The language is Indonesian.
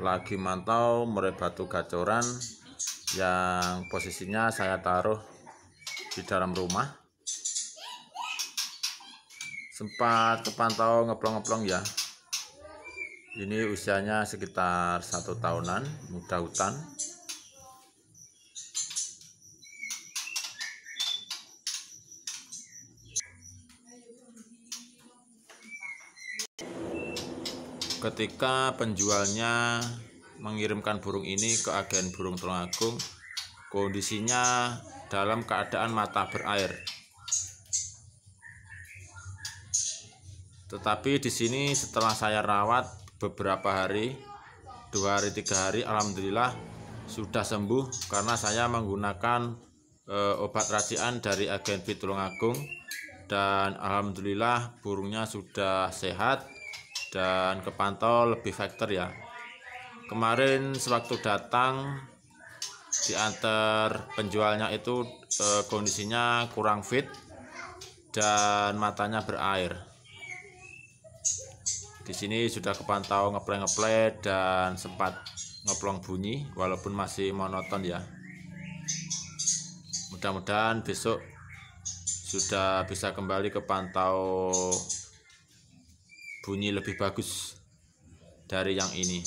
lagi mantau murai batu gacoran yang posisinya saya taruh di dalam rumah. Sempat terpantau ngeplong-ngeplong ya. Ini usianya sekitar satu tahunan muda hutan ketika penjualnya mengirimkan burung ini ke agen burung Tulungagung kondisinya dalam keadaan mata berair. Tetapi di sini setelah saya rawat beberapa hari dua hari tiga hari Alhamdulillah sudah sembuh karena saya menggunakan e, obat racian dari agen Tulungagung dan Alhamdulillah burungnya sudah sehat dan kepantau lebih faktor ya. Kemarin sewaktu datang diantar penjualnya itu e, kondisinya kurang fit dan matanya berair. Di sini sudah kepantau ngeplay-ngeplay dan sempat ngeplong bunyi walaupun masih monoton ya. Mudah-mudahan besok sudah bisa kembali kepantau bunyi lebih bagus dari yang ini